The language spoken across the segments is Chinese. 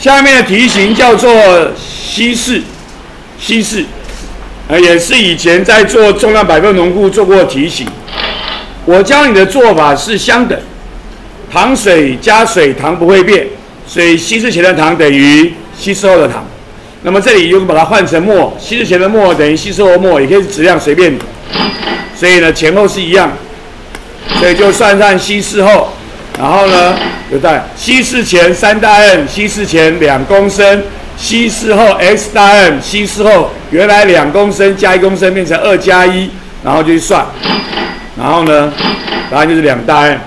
下面的题型叫做稀释，稀释，呃，也是以前在做重量百分浓度做过题型。我教你的做法是相等，糖水加水，糖不会变，所以稀释前的糖等于稀释后的糖。那么这里又把它换成沫，稀释前的沫等于稀释后的沫，也可以质量随便。所以呢，前后是一样，所以就算上稀释后，然后呢，有在稀释前三大 n，稀释前两公升，稀释后 x 大 n，稀释后原来两公升加一公升变成二加一，然后就去算，然后呢，答案就是两大 n。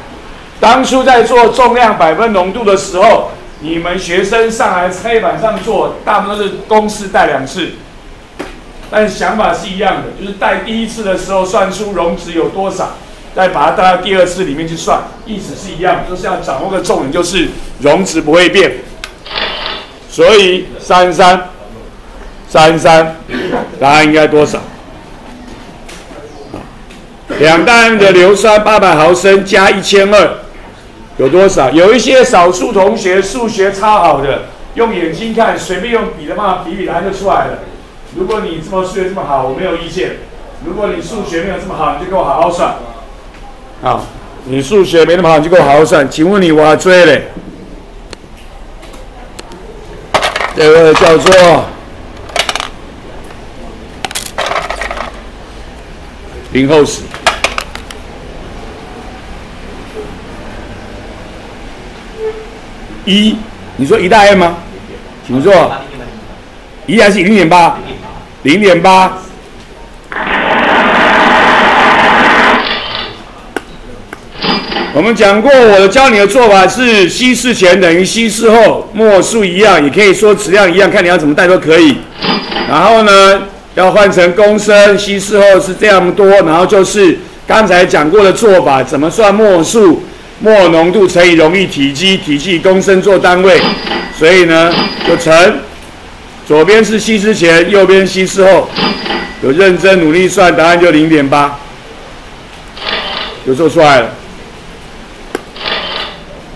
当初在做重量百分浓度的时候，你们学生上来黑板上做，大部分都是公式带两次。但想法是一样的，就是带第一次的时候算出容值有多少，再把它带到第二次里面去算，意思是一样，就是要掌握个重点，就是容值不会变。所以三三三三，答案应该多少？两大的硫酸八百毫升加一千二，有多少？有一些少数同学数学超好的，用眼睛看，随便用笔的方法比比，答案就出来了。如果你这么数学这么好，我没有意见。如果你数学没有这么好，你就给我好好算。好，你数学没那么好，你就给我好好算。请问你我还追嘞？这个叫做零后史。一，你说一大 M 吗？请坐。一还是零点八？零点八。我们讲过，我教你的做法是稀释前等于稀释后，末数一样，也可以说质量一样，看你要怎么带都可以。然后呢，要换成公升，稀释后是这样多，然后就是刚才讲过的做法，怎么算末数？末浓度乘以溶液体积，体积公升做单位，所以呢就乘。左边是稀释前，右边稀释后，有认真努力算，答案就零点八，就做出来了。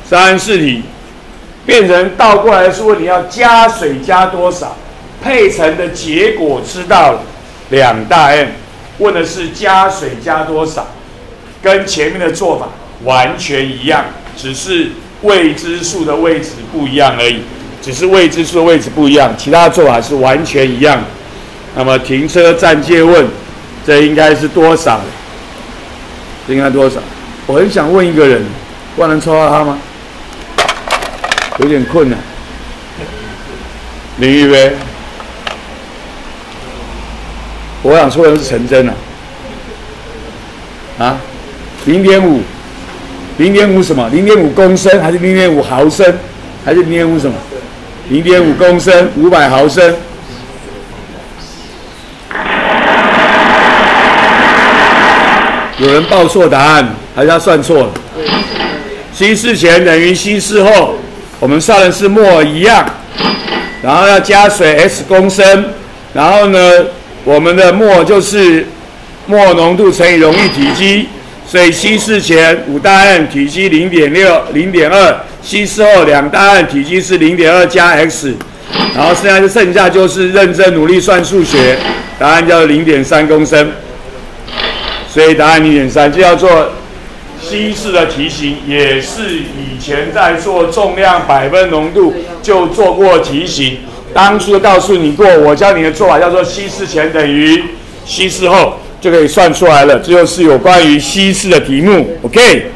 三四题变成倒过来说，你要加水加多少？配成的结果知道了，两大 n，问的是加水加多少，跟前面的做法完全一样，只是未知数的位置不一样而已。只是未知数的位置不一样，其他做法是完全一样。那么停车站借问，这应该是多少？这应该多少？我很想问一个人，万能抽到他吗？有点困难。林玉威，我想说的是陈真啊。啊？零点五？零点五什么？零点五公升还是零点五毫升？还是零点五什么？零点五公升，五百毫升。有人报错答案，还是他算错了？稀释前等于稀释后，我们算的是沫一样，然后要加水 S 公升，然后呢，我们的沫就是沫浓度乘以溶液体积，所以稀释前五大 n 体积零点六零点二。稀释后两大案体积是零点二加 x，然后剩下就剩下就是认真努力算数学，答案叫零点三公升，所以答案零点三就要做稀释的题型，也是以前在做重量百分浓度就做过题型，当初告诉你过，我教你的做法叫做稀释前等于稀释后就可以算出来了，这就是有关于稀释的题目，OK。